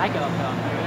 I go up on there.